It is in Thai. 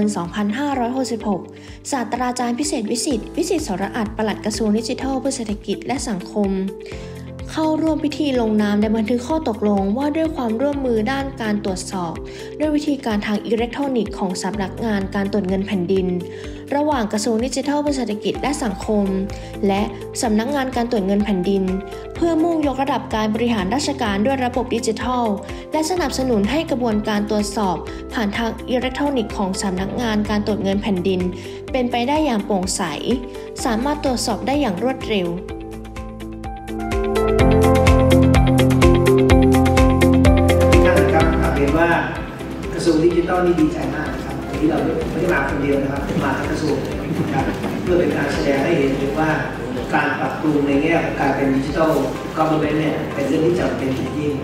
น 2566 ศาสตราจารย์พิเศษวิสิทธิ์วิสิทธิ์สรอัตประหลัดกระทรวงดิจิทัลเพื่อเศรษฐกิจและสังคม เข้าร่วมพิธีลงนามในบันทึกข้อตกลงว่าด้วยความร่วมมือด้านการตรวจสอบ ด้วยวิธีการทางอิเล็กทรอนิกส์ของสำนักงานการตรวจเงินแผ่นดิน ระหว่างกระทรวงดิจิทัลเพื่อเศรษฐกิจและสังคม และสำนักงานการตรวจเงินแผ่นดิน เพื่อมุ่งยกระดับการบริหารราชการด้วยระบบดิจิทัล และสนับสนุนให้กระบวนการตรวจสอบ ผ่านทางอิเล็กทรอนิกส์ของสำนักงานการตรวจเงินแผ่นดิน เป็นไปได้อย่างโปร่งใส สามารถตรวจสอบได้อย่างรวดเร็ว ทัลนี่ดีใจมากนะครับวันนี้เราไม่ได้มาคนเดียวนะครับมาทั้งกระทรวงนะครับเพื่อเป็นการแสดงให้เห็นถึงว่าการปรับปรุงในแง่ของการเป็นดิจิทัลกอ v เ r n เมนต์เนี่ยเป็นเรื่องที่จำเป็นอย่างยิ่ง